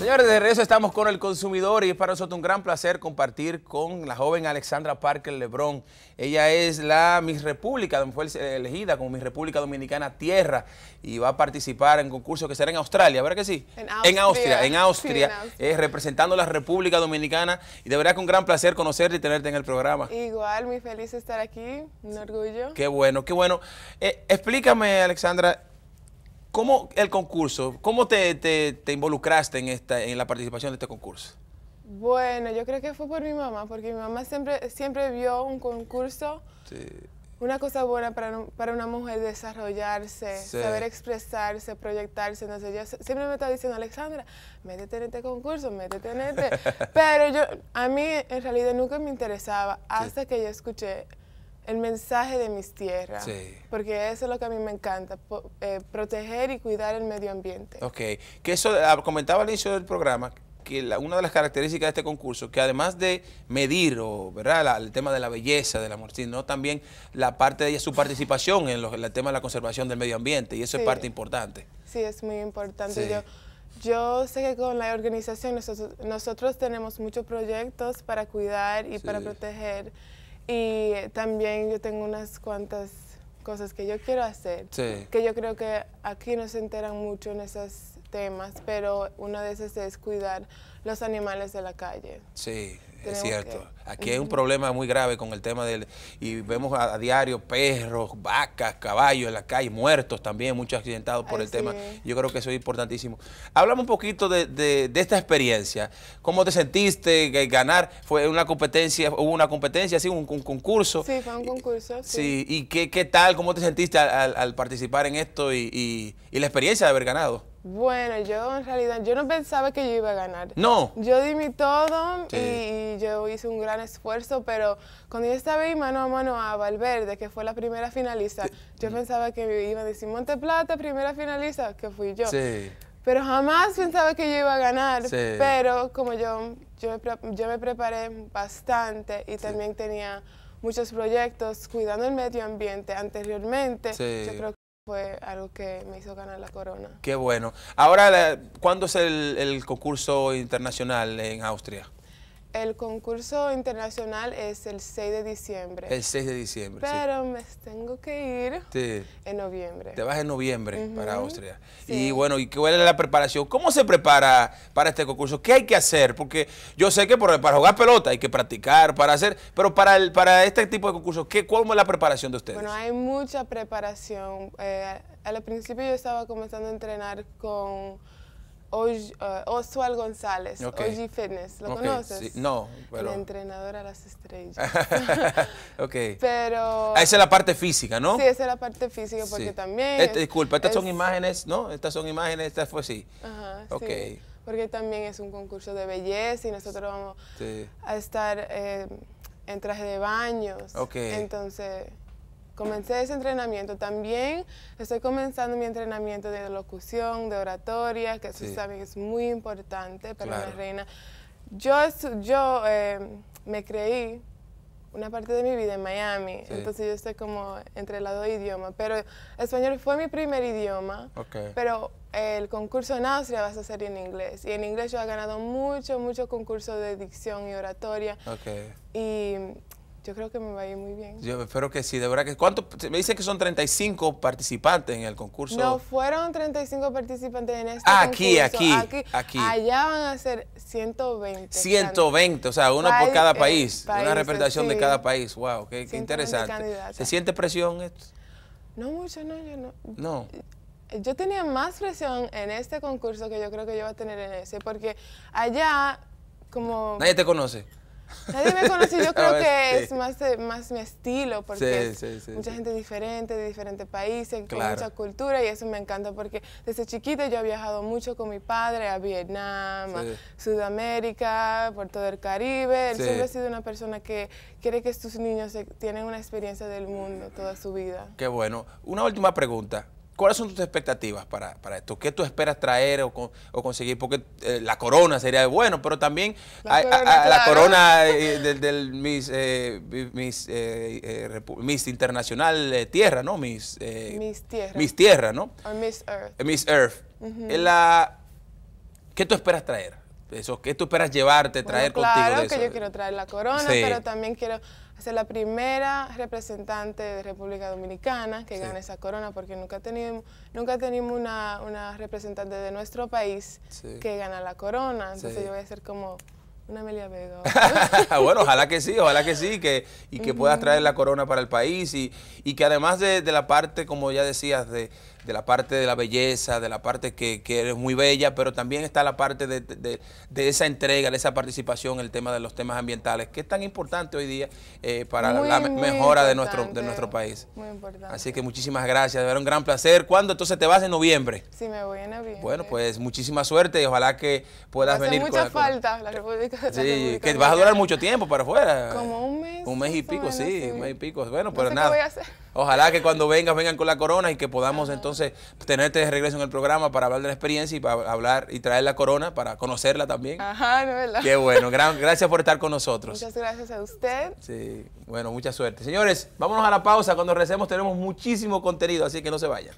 Señores, de regreso estamos con el consumidor y es para nosotros un gran placer compartir con la joven Alexandra Parker Lebrón. Ella es la Miss República, fue elegida como Miss República Dominicana Tierra y va a participar en un concurso que será en Australia, ¿verdad que sí? En Austria. En Austria, en Austria, Sí, en Austria. eh, representando a la República Dominicana y de verdad que un gran placer conocerte y tenerte en el programa. Igual, muy feliz de estar aquí, un orgullo. Qué bueno, qué bueno. Eh, explícame, Alexandra, ¿cómo el concurso, cómo te, te- te involucraste en, esta, en la participación de este concurso? Bueno, yo creo que fue por mi mamá, porque mi mamá siempre, siempre vio un concurso, Sí. una cosa buena para, para una mujer desarrollarse, Sí. saber expresarse, proyectarse. Entonces ella se- siempre me está diciendo, Alexandra, métete en este concurso, métete en este. Pero yo, a mí en realidad nunca me interesaba hasta que yo escuché el mensaje de mis tierras. Sí. Porque eso es lo que a mí me encanta, eh, proteger y cuidar el medio ambiente. Ok, que eso ah, comentaba al inicio del programa que la- una de las características de este concurso, que además de medir o, ¿verdad? la- el tema de la belleza de la mujer, sino también la parte de su participación en, los- en el tema de la conservación del medio ambiente, y eso es parte importante. Sí, es muy importante. Sí. Yo, yo sé que con la organización nosotros, nosotros tenemos muchos proyectos para cuidar y para proteger. Y también yo tengo unas cuantas cosas que yo quiero hacer. Sí. Que yo creo que aquí no se enteran mucho en esos temas, pero una de esas es cuidar los animales de la calle. Sí, es cierto. que- Aquí hay un problema muy grave con el tema del... Y vemos a, a diario perros, vacas, caballos en la calle, muertos también, muchos accidentados por el tema. sí. Yo creo que eso es importantísimo. Háblame un poquito de, de- de esta experiencia. ¿Cómo te sentiste? Que ganar fue una competencia, hubo una competencia, sí, un, un concurso. Sí, fue un concurso. Sí, ¿y qué, qué tal? ¿Cómo te sentiste al, al- al participar en esto y, y- y la experiencia de haber ganado? Bueno, yo en realidad, yo no pensaba que yo iba a ganar. No. Yo di mi todo Sí. y, y yo hice un gran esfuerzo, pero cuando yo estaba ahí mano a mano a Valverde, que fue la primera finalista, yo pensaba que me iba a decir Monte Plata, primera finalista, que fui yo. Sí. Pero jamás pensaba que yo iba a ganar. Sí. Pero como yo, yo, me pre- yo me preparé bastante y también tenía muchos proyectos cuidando el medio ambiente anteriormente, Sí. yo creo fue algo que me hizo ganar la corona. Qué bueno. Ahora, ¿cuándo es el, el concurso internacional en Austria? El concurso internacional es el 6 de diciembre, El 6 de diciembre. sí. pero me tengo que ir Sí. en noviembre. Te vas en noviembre para Austria. sí. Y bueno, ¿y cuál es la preparación? ¿Cómo se prepara para este concurso? ¿Qué hay que hacer? Porque yo sé que por- para jugar pelota hay que practicar, para hacer, pero para el, para este tipo de concursos, ¿qué, ¿cómo es la preparación de ustedes? Bueno, hay mucha preparación. Eh, al principio yo estaba comenzando a entrenar con Oj- eh, Oswald González, Ok. OG Fitness. ¿Lo Ok, conoces? sí. No, pero- El entrenador a las estrellas. ok. Pero... Ah, Esa es la parte física, ¿no? Sí, esa es la parte física, porque Sí. también... Este, es- disculpa, estas son es- imágenes, ¿no? Estas son imágenes, esta fue sí. Ajá, Ok. sí. Porque también es un concurso de belleza y nosotros vamos a estar eh, en traje de baños. Ok. Entonces, comencé ese entrenamiento. También estoy comenzando mi entrenamiento de locución, de oratoria, que eso Sí. también es muy importante para Claro. una reina. Yo, yo eh, me creí una parte de mi vida en Miami, Sí. entonces yo estoy como entre los dos idiomas, pero español fue mi primer idioma, Ok. pero el concurso en Austria vas a ser en inglés. Y en inglés yo he ganado mucho, mucho concurso de dicción y oratoria. Ok. Y yo creo que me va a ir muy bien. Yo espero que sí, de verdad que... ¿Cuánto? Me dicen que son 35 participantes en el concurso. No fueron 35 participantes en este Ah, aquí, concurso. aquí, aquí. Allá van a ser 120. 120, o sea, uno por País- cada eh, país, una representación de cada país. Wow, qué, qué 120 interesante. ¿Se siente presión esto? No mucho, no, yo no. No. Yo tenía más presión en este concurso que yo creo que yo voy a tener en ese, porque allá, como Nadie te conoce. Nadie me conoce, yo creo ver, que sí. es más, más mi estilo, porque Sí, es sí, sí, mucha gente diferente, de diferentes países, con Claro. mucha cultura, y eso me encanta, porque desde chiquita yo he viajado mucho con mi padre a Vietnam, a. Sudamérica, por todo el Caribe. Él siempre ha sido una persona que quiere que sus niños se- tienen una experiencia del mundo toda su vida. Qué bueno. Una última pregunta. ¿Cuáles son tus expectativas para, para esto? ¿Qué tú esperas traer o, con- o conseguir? Porque eh, la corona sería bueno, pero también La hay- corona, a- a- la claro. corona eh, del, del Miss, eh, Miss Internacional Tierra, ¿no? Miss, Miss Tierra. Miss Tierra, ¿no? O Miss Earth. Miss Earth. La- ¿Qué tú esperas traer? Eso, ¿Qué tú esperas llevarte, traer Bueno, contigo claro que eso? yo quiero traer la corona, Sí. pero también quiero ser la primera representante de República Dominicana que Sí. gane esa corona, porque nunca tenemos, nunca tenemos una, una representante de nuestro país Sí. que gana la corona. Entonces Sí. yo voy a ser como una Amelia Vega. bueno, ojalá que sí, ojalá que sí, que, y que puedas traer la corona para el país y, y que además de, de la parte, como ya decías, de, de la parte de la belleza, de la parte que, que eres muy bella, pero también está la parte de, de- de esa entrega, de esa participación, el tema de los temas ambientales, que es tan importante hoy día eh, para Muy, la muy mejora de nuestro, de nuestro país. Muy importante. Así que muchísimas gracias, era un gran placer. ¿Cuándo entonces te vas en noviembre? Sí, me voy en avión. Bueno, pues muchísima suerte y ojalá que puedas Hace venir con mucha la corona. falta la República Sí, República que vas a durar mucho tiempo para afuera. Como un mes. Un mes y pico, sí, un mes y pico. Bueno, No pero sé qué nada. voy a hacer. Ojalá que cuando vengas, vengan con la corona y que podamos entonces tenerte de regreso en el programa para hablar de la experiencia y para hablar y traer la corona para conocerla también. Ajá, no es verdad. Qué bueno, gran- gracias por estar con nosotros. Muchas gracias a usted. Sí, bueno, mucha suerte. Señores, vámonos a la pausa. Cuando recemos tenemos muchísimo contenido, así que no se vayan.